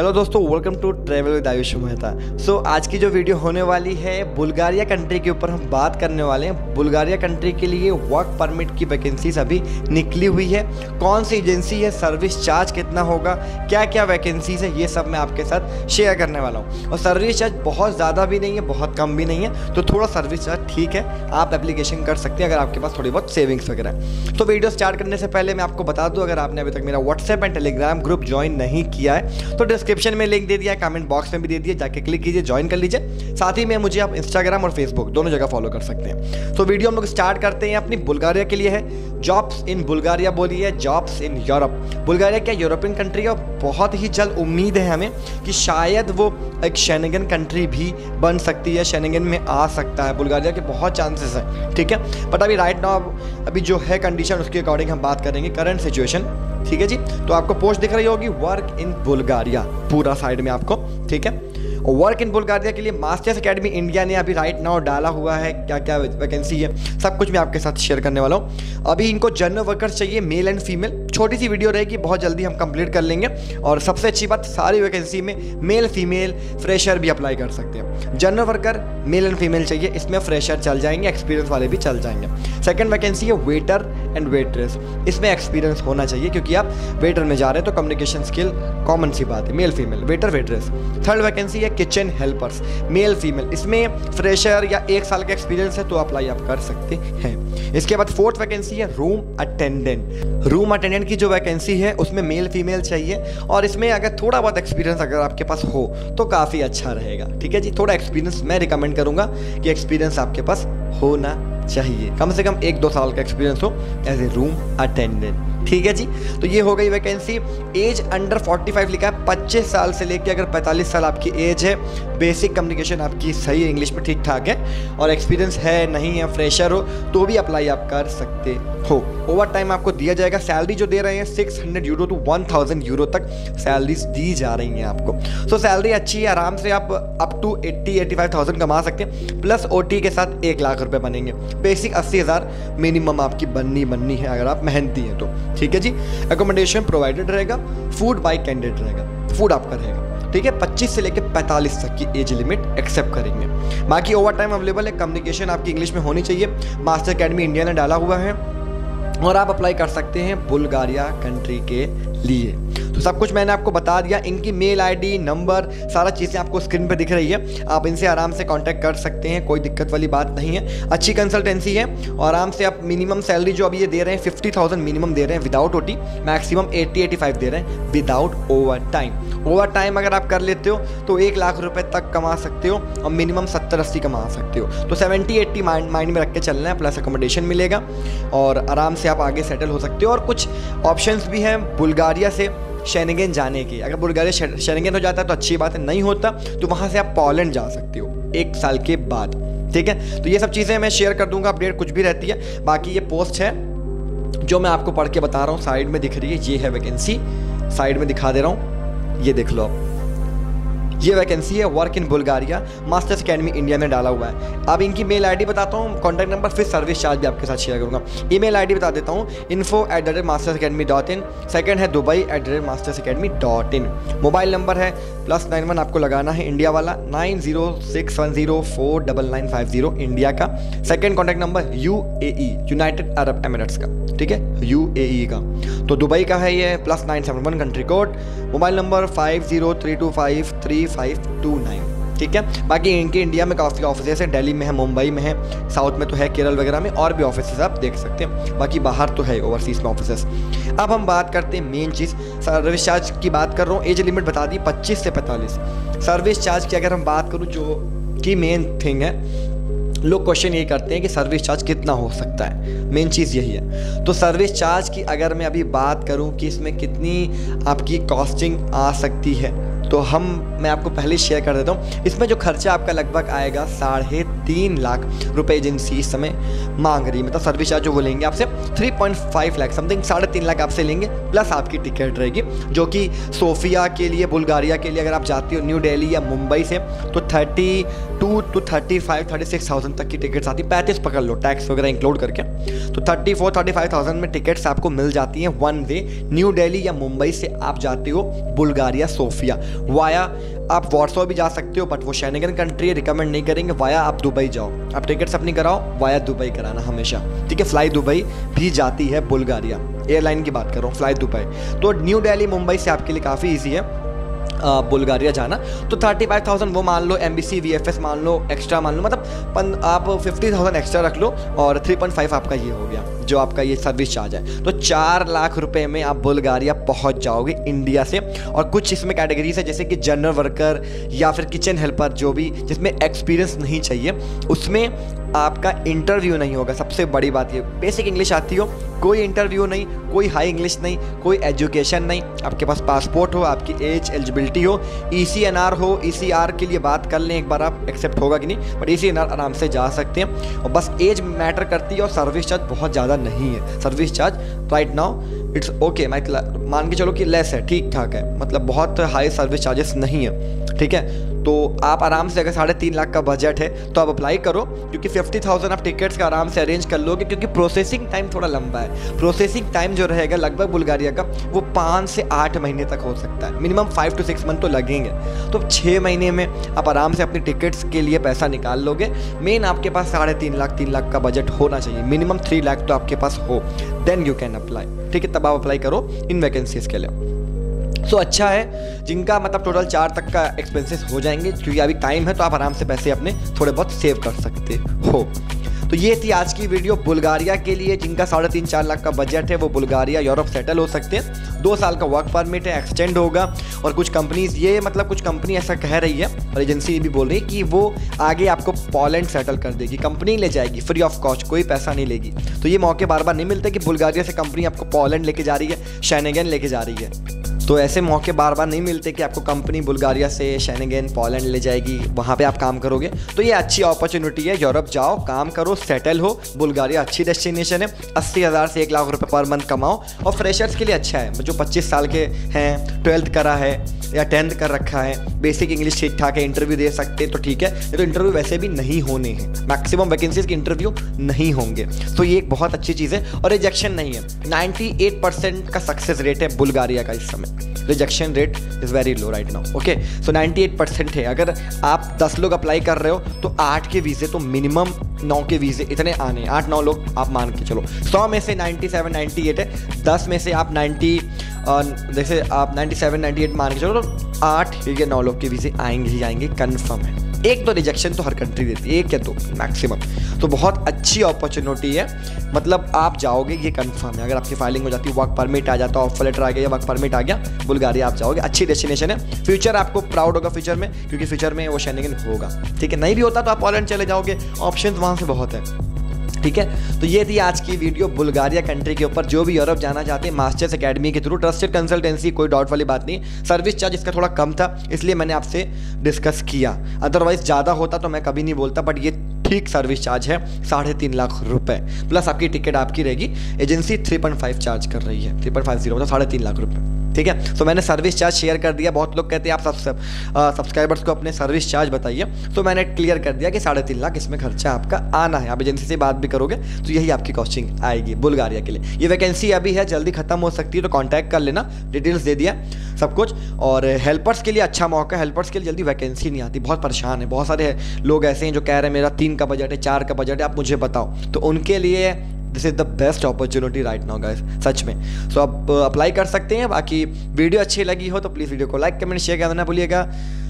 Hello दोस्तों welcome to travel with Ayush Mehta so आज की जो वीडियो होने वाली है बुल्गारिया कंट्री के ऊपर हम बात करने वाले हैं। बुल्गारिया कंट्री के लिए वर्क परमिट की वैकेंसीज अभी निकली हुई है। कौन सी एजेंसी है? सर्विस चार्ज कितना होगा? क्या क्या वैकेंसीज है? ये सब मैं आपके साथ शेयर करने वाला हूँ। और सर्विस चार्ज बहुत ज़्यादा भी नहीं है, बहुत कम भी नहीं है। तो थोड़ा सर्विस चार्ज ठीक है, आप एप्लीकेशन कर सकते हैं अगर आपके पास थोड़ी बहुत सेविंग्स वगैरह तो वीडियो स्टार्ट करने से पहले मैं आपको बता दूँ, अगर आपने अभी तक मेरा WhatsApp and Telegram group join नहीं किया है तो डिस्क्रिप्शन में लिंक दे दिया कमेंट बॉक्स में भी दे दिया जाके क्लिक कीजिए ज्वाइन कर लीजिए। साथ ही में मुझे आप इंस्टाग्राम और फेसबुक दोनों जगह फॉलो कर सकते हैं। तो वीडियो हम लोग स्टार्ट करते हैं अपनी बुल्गारिया के लिए है। जॉब्स इन बुल्गारिया बोलिए जॉब्स इन यूरोप बुल्गारिया क्या यूरोपियन कंट्री है? बहुत ही जल्द उम्मीद है हमें कि शायद वो एक शेनेगन कंट्री भी बन सकती है शेनेगन में आ सकता है। बुल्गारिया के बहुत चांसेस हैं, ठीक है? बट अभी राइट नाउ अभी जो है कंडीशन उसके अकॉर्डिंग हम बात करेंगे करंट सिचुएशन ठीक है जी? तो आपको पोस्ट दिख रही होगी वर्क इन बुल्गारिया पूरा साइड में आपको, ठीक है? वर्क इन बुल्गारिया के लिए मास्टर्स एकेडमी इंडिया ने अभी राइट नाउ डाला हुआ है क्या क्या वैकेंसी है, सब कुछ मैं आपके साथ शेयर करने वाला हूँ। अभी इनको जनरल वर्कर्स चाहिए मेल एंड फीमेल छोटी सी वीडियो रहेगी, बहुत जल्दी हम कंप्लीट कर लेंगे। और सबसे अच्छी बात, सारी वैकेंसी में मेल फीमेल फ्रेशर भी अप्लाई कर सकते हैं। General worker male and female चाहिए। इसमें फ्रेशर चल जाएँगे एक्सपीरियंस वाले भी चल जाएँगे। सेकेंड वैकेंसी है वेटर एंड वेट्रेस इसमें एक्सपीरियंस होना चाहिए, क्योंकि आप वेटर में जा रहे हैं तो कम्युनिकेशन स्किल कॉमन सी बात है। Male female waiter waitress third vacancy है किचन हेल्पर्स मेल फीमेल इसमें फ्रेशर या एक साल का एक्सपीरियंस है तो अप्लाई आप कर सकते हैं। इसके बाद फोर्थ वैकेंसी है रूम अटेंडेंट रूम अटेंडेंट की जो वैकेंसी है, उसमें मेल फीमेल चाहिए और इसमें अगर थोड़ा बहुत एक्सपीरियंस अगर आपके पास हो तो काफ़ी अच्छा रहेगा। ठीक है जी? थोड़ा एक्सपीरियंस मैं रिकमेंड करूँगा कि एक्सपीरियंस आपके पास होना चाहिए। कम से कम एक दो साल का एक्सपीरियंस हो एज ए रूम अटेंडेंट ठीक है जी? तो ये हो गई वैकेंसी एज अंडर 45 लिखा है. 25 साल से लेके अगर 45 साल आपकी एज है बेसिक कम्युनिकेशन आपकी सही इंग्लिश में ठीक ठाक है और एक्सपीरियंस है नहीं है फ्रेशर हो तो भी अप्लाई आप कर सकते हो. ओवर टाइम आपको दिया जाएगा. सैलरी जो दे रहे हैं 600 यूरो टू 1000 यूरो तक सैलरीज दी जा रही हैं आपको. सो so, सैलरी अच्छी है. आराम से आप अप टू 80 85,000 कमा सकते हैं. प्लस ओटी के साथ एक लाख रुपए बनेंगे. बेसिक अस्सी मिनिमम आपकी बननी बननी है अगर आप मेहनती हैं तो. ठीक है जी? एकोमोडेशन प्रोवाइडेड रहेगा फ़ूड बाई कैंडिडेट रहेगा फ़ूड आपका रहेगा। ठीक है? 25 से लेकर 45 तक की एज लिमिट एक्सेप्ट करेंगे। बाकी ओवर टाइम अवेलेबल है कम्युनिकेशन आपकी इंग्लिश में होनी चाहिए। मास्टर अकेडमी इंडिया ने डाला हुआ है, और आप अप्लाई कर सकते हैं बुल्गारिया कंट्री के लिए। तो सब कुछ मैंने आपको बता दिया, इनकी मेल आईडी, नंबर, सारा चीज़ें आपको स्क्रीन पर दिख रही है। आप इनसे आराम से कांटेक्ट कर सकते हैं, कोई दिक्कत वाली बात नहीं है। अच्छी कंसल्टेंसी है और आराम से आप मिनिमम सैलरी जो अभी ये दे रहे हैं फिफ्टी थाउज़ेंड मिनिमम दे रहे हैं without OT maximum eighty eighty five दे रहे हैं without over time over time अगर आप कर लेते हो तो एक लाख रुपए तक कमा सकते हो और मिनिमम सत्तर, अस्सी कमा सकते हो। तो सेवेंटी एट्टी माइंड में रख के चलना है प्लस अकोमोडेशन मिलेगा और आराम से आप आगे सेटल हो सकते हो। और कुछ ऑप्शंस भी हैं बुल्गारिया से। शेनेगन जाने की। अगर बुल्गारिया शेनगेन हो जाता है तो अच्छी बात है, नहीं होता तो वहाँ से आप पोलैंड जा सकते हो, एक साल के बाद, ठीक है? तो ये सब चीज़ें मैं शेयर कर दूँगा अपडेट कुछ भी रहती है। बाकी ये पोस्ट है, जो मैं आपको पढ़ के बता रहा हूँ साइड में दिख रही है, ये है वैकेंसी साइड में दिखा दे रहा हूँ, ये देख लो आप। ये वैकेंसी है work in Bulgaria Masters Academy India में डाला हुआ है। अब इनकी मेल आईडी बताता हूँ कॉन्टैक्ट नंबर फिर सर्विस चार्ज भी आपके साथ शेयर करूँगा। ई मेल आई बता देता हूँ info at the rate Masters Academy dot in second है Dubai at the rate Masters Academy dot in mobile number है प्लस नाइन वन आपको लगाना है इंडिया वाला nine zero six one zero four double nine five zero India का। Second contact number U A United Arab Emirates का, ठीक है? U A ई का। तो दुबई का है ये plus nine seven one country code mobile number five zero three two five three five two nine ठीक है? बाकी इनके इंडिया में काफ़ी ऑफ़िस है दिल्ली में है मुंबई में है साउथ में तो है केरल वगैरह में और भी ऑफ़िस आप देख सकते हैं। बाकी बाहर तो है ओवरसीज में ऑफ़िस अब हम बात करते हैं मेन चीज़ सर्विस चार्ज की बात कर रहा हूँ एज लिमिट बता दी, पच्चीस से पैंतालीस। सर्विस चार्ज की अगर हम बात करूँ, जो की मेन थिंग है, लोग क्वेश्चन ये करते हैं कि सर्विस चार्ज कितना हो सकता है। मेन चीज़ यही है। तो सर्विस चार्ज की अगर मैं अभी बात करूँ कि इसमें कितनी आपकी कॉस्टिंग आ सकती है तो हम, मैं आपको पहले शेयर कर देता हूँ। इसमें जो खर्चा आपका लगभग आएगा, साढ़े तीन लाख रुपए एजेंसी इस समय मांग रही है। मतलब सर्विस चार्ज जो वो लेंगे आपसे three point five lakh something साढ़े तीन लाख आपसे लेंगे प्लस आपकी टिकट रहेगी, जो कि सोफिया के लिए, बुल्गारिया के लिए अगर आप जाती हो, न्यू दिल्ली या मुंबई से तो thirty two to thirty five thirty six thousand तक की टिकट्स आती है पैंतीस पकड़ लो टैक्स वगैरह इंक्लूड करके। तो thirty four thirty five thousand में टिकट्स आपको मिल जाती हैं वन वे न्यू दिल्ली या मुंबई से आप जाते हो, बुल्गारिया, सोफिया वाया आप वार्सो भी जा सकते हो बट वो शैनगन कंट्री रिकमेंड नहीं करेंगे वाया आप दुबई जाओ। आप टिकट्स अपनी कराओ वाया दुबई कराना हमेशा। ठीक है फ्लाई दुबई भी जाती है बुल्गारिया एयरलाइन की बात कर रहा हूँ fly Dubai to New Delhi Mumbai से आपके लिए काफ़ी ईजी है। बुल्गारिया जाना। तो थर्टी फाइव थाउज़ेंड वो मान लो M B C V F S मान लो एक्स्ट्रा मान लो मतलब पन, आप फिफ्टी थाउज़ेंड एक्स्ट्रा रख लो और थ्री पॉइंट फाइव आपका ये हो गया जो आपका ये सर्विस चार्ज है। तो चार लाख रुपए में आप बुल्गारिया पहुँच जाओगे इंडिया से। और कुछ इसमें कैटेगरीज है जैसे कि जनरल वर्कर या फिर किचन हेल्पर जो भी जिसमें एक्सपीरियंस नहीं चाहिए उसमें आपका इंटरव्यू नहीं होगा। सबसे बड़ी बात ये बेसिक इंग्लिश आती हो कोई इंटरव्यू नहीं, कोई हाई इंग्लिश नहीं, कोई एजुकेशन नहीं। आपके पास पासपोर्ट हो, आपकी एज एलिजिबिलिटी हो ई सी एन आर हो ई सी आर के लिए बात कर लें, एक बार आप एक्सेप्ट होगा कि नहीं बट ई आर आराम से जा सकते हैं। और बस एज मैटर करती है और सर्विस चार्ज बहुत ज़्यादा नहीं है। Service charge right now it's okay मतलब मान के चलो कि लेस है ठीक ठाक है मतलब बहुत हाई सर्विस चार्जेस नहीं है, ठीक है? तो आप आराम से अगर साढ़े तीन लाख का बजट है तो आप अप्लाई करो, क्योंकि फिफ्टी थाउज़ेंड आप टिकट्स का आराम से अरेंज कर लोगे, क्योंकि प्रोसेसिंग टाइम थोड़ा लंबा है। प्रोसेसिंग टाइम जो रहेगा लगभग बुल्गारिया का वो पाँच से आठ महीने तक हो सकता है। Minimum five to six month तो लगेंगे। तो छः महीने में आप आराम से अपनी टिकट्स के लिए पैसा निकाल लोगे। मेन आपके पास साढ़े तीन लाख तीन लाख का बजट होना चाहिए। मिनिमम थ्री लाख तो आपके पास हो। देन यू कैन अप्लाई ठीक है तब आप अप्लाई करो इन वैकेंसीज के लिए। सो so, अच्छा है जिनका मतलब टोटल चार तक का एक्सपेंसेस हो जाएँगे क्योंकि अभी टाइम है तो आप आराम से पैसे अपने थोड़े बहुत सेव कर सकते हो। तो ये थी आज की वीडियो बुल्गारिया के लिए, जिनका साढ़े तीन चार लाख का बजट है, वो बुल्गारिया, यूरोप सेटल हो सकते हैं। दो साल का वर्क परमिट है एक्सटेंड होगा, और कुछ कंपनीज़ ये मतलब कुछ कंपनी ऐसा कह रही है, और एजेंसी भी बोल रही है कि वो आगे आपको पोलैंड सेटल कर देगी कंपनी ले जाएगी फ्री ऑफ़ कॉस्ट कोई पैसा नहीं लेगी। तो ये मौके बार बार नहीं मिलते कि बुल्गारिया से कंपनी आपको पोलैंड लेके जा रही है शैनेगन लेके जा रही है। तो ऐसे मौके बार बार नहीं मिलते कि आपको कंपनी बुल्गारिया से शैनगेन पोलैंड ले जाएगी, वहाँ पे आप काम करोगे। तो ये अच्छी अपॉर्चुनिटी है यूरोप जाओ, काम करो सेटल हो। बुल्गारिया अच्छी डेस्टिनेशन है, अस्सी हज़ार से एक लाख रुपये पर मंथ कमाओ। और फ्रेशर्स के लिए अच्छा है, जो पच्चीस साल के हैं ट्वेल्थ करा है, या टेंथ कर रखा है बेसिक इंग्लिश ठीक ठाक है इंटरव्यू दे सकते तो ठीक है। ये तो इंटरव्यू वैसे भी नहीं होने हैं। मैक्सिमम वैकेंसीज के इंटरव्यू नहीं होंगे। तो ये एक बहुत अच्छी चीज़ है, और रिजेक्शन नहीं है। 98 परसेंट का सक्सेस रेट है बुल्गारिया का इस समय। Rejection rate is very low right now okay so 98 percent है। अगर आप 10 लोग अप्लाई कर रहे हो तो आठ के वीज़े तो मिनिमम नौ के वीज़े इतने आने आठ नौ लोग आप मान के चलो। सौ में से 97 98 है। दस में से आप 90 जैसे आप 97 98 मान के चलो तो आठ या नौ लोग के वीज़े आएँगे ही आएँगे कन्फर्म है। एक तो रिजेक्शन तो हर कंट्री देती है, एक या दो मैक्सिमम तो बहुत अच्छी अपॉर्चुनिटी है। मतलब आप जाओगे, ये कंफर्म है। अगर आपकी फाइलिंग हो जाती है वर्क परमिट आ जाता है ऑफ़र लेटर आ गया वर्क परमिट आ गया बुल्गारिया आप जाओगे। अच्छी डेस्टिनेशन है। फ्यूचर आपको प्राउड होगा फ्यूचर में, क्योंकि फ्यूचर में वो शेनिगन होगा। ठीक है, नहीं भी होता तो आप पॉलैंड चले जाओगे। ऑप्शन वहाँ से बहुत है। ठीक है? तो ये थी आज की वीडियो बुल्गारिया कंट्री के ऊपर। जो भी यूरोप जाना चाहते हैं मास्टर्स अकेडमी के थ्रू ट्रस्टेड कंसल्टेंसी कोई डाउट वाली बात नहीं। सर्विस चार्ज इसका थोड़ा कम था, इसलिए मैंने आपसे डिस्कस किया। अदरवाइज़ ज़्यादा होता तो मैं कभी नहीं बोलता बट ये ठीक सर्विस चार्ज है, साढ़े तीन लाख रुपए। प्लस आपकी टिकट आपकी रहेगी agency three point five charge कर रही है थ्री पॉइंट फाइव ज़ीरो मतलब साढ़े तीन लाख रुपए। ठीक है? तो मैंने सर्विस चार्ज शेयर कर दिया, बहुत लोग कहते हैं, आप सब सब्सक्राइबर्स को अपने सर्विस चार्ज बताइए। तो मैंने क्लियर कर दिया कि साढ़े तीन लाख इसमें खर्चा आपका आना है। आप एजेंसी से बात भी करोगे तो यही आपकी कॉस्टिंग आएगी बुल्गारिया के लिए। ये वैकेंसी अभी है, जल्दी खत्म हो सकती है तो कॉन्टैक्ट कर लेना डिटेल्स दे दिया। सब कुछ। और हेल्पर्स के लिए अच्छा मौका है। हेल्पर्स के लिए जल्दी वैकेंसी नहीं आती। बहुत परेशान है। बहुत सारे लोग ऐसे हैं जो कह रहे हैं मेरा तीन का बजट है चार का बजट है आप मुझे बताओ। तो उनके लिए this is the best opportunity right now guys सच में। सो so, आप अप्लाई uh, कर सकते हैं। बाकी वीडियो अच्छी लगी हो तो प्लीज़ वीडियो को लाइक कमेंट शेयर करना भूलिएगा।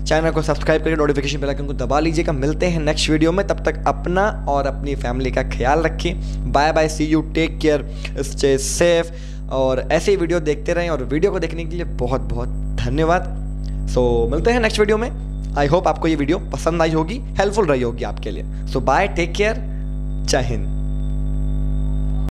चैनल को सब्सक्राइब करके नोटिफिकेशन बेल आइकन को दबा लीजिएगा। मिलते हैं नेक्स्ट वीडियो में। तब तक अपना और अपनी फैमिली का ख्याल रखें। Bye bye see you take care stay safe और ऐसे ही वीडियो देखते रहें और वीडियो को देखने के लिए बहुत बहुत धन्यवाद। सो so, मिलते हैं नेक्स्ट वीडियो में। आई होप आपको ये वीडियो पसंद आई होगी हेल्पफुल रही होगी आपके लिए। सो बाय टेक केयर जय हिंद।